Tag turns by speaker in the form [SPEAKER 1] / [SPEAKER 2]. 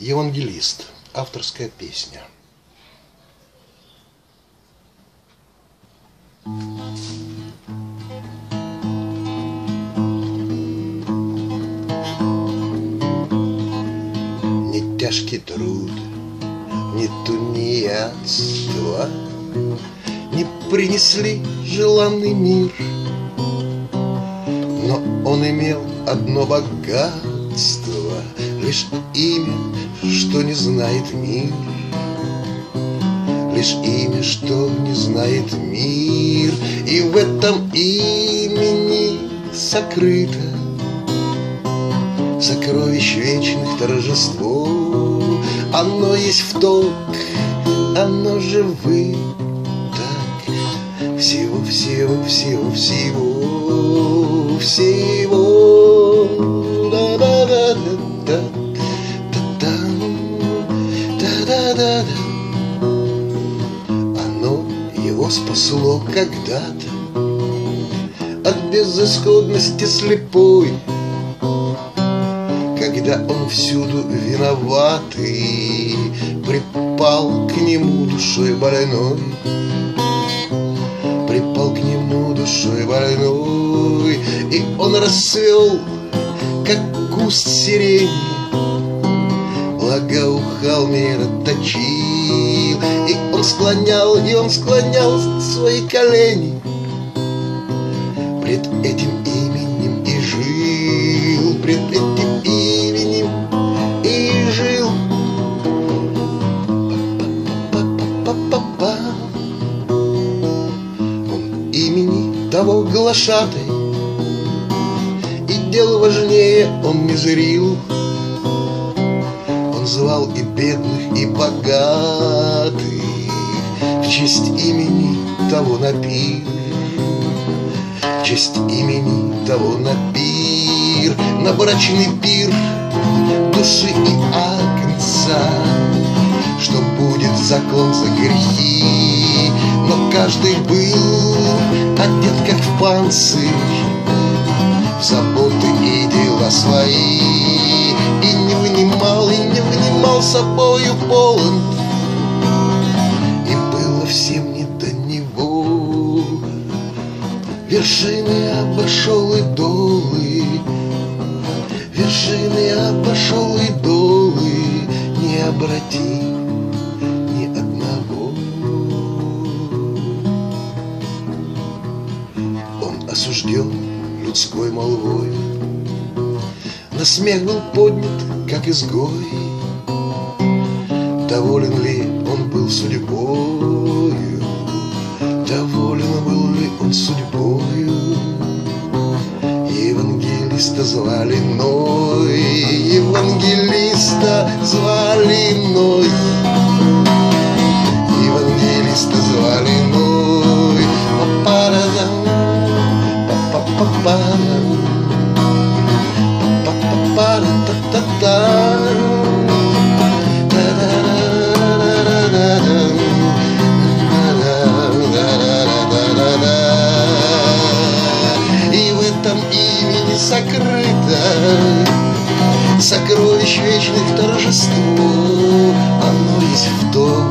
[SPEAKER 1] Евангелист. Авторская песня. Не тяжкий труд, не тунеядство Не принесли желанный мир Но он имел одно богатство Лишь имя, что не знает мир. Лишь имя, что не знает мир. И в этом имени сокрыто Сокровищ вечных торжество Оно есть в ток, оно живы. Так Всего, всего, всего, всего, всего. Да-да-да-да-да да-да-да-да Оно его спасло когда-то. От безысходности слепой. Когда он всюду виноватый Припал к нему душой больной. Припал к нему душой больной. И он расцвел, как куст сирени благоухал мир точил И он склонял, и он склонял свои колени Пред этим именем и жил Пред этим именем и жил. Па-па-па-па-па Он имени того глашатай И дел важнее он не зрил звал и бедных, и богатых. В честь имени того на пир В честь имени того на пир На брачный пир души и агнца Что будет закон за грехи. Но каждый был одет как в панцирь В заботы и дела свои вынимал собою полон И было всем не до него. Вершины обошел и долы Вершины обошел и долы Не обратил ни одного. Он осужден людской молвой На смех был поднят, как изгой Доволен ли он был судьбою? Доволен был ли он судьбою? Евангелиста звали Ной Евангелиста звали Ной. Евангелиста звали Ной. Па-па-да-дам, Сокровищ вечных торжество Оно есть в том,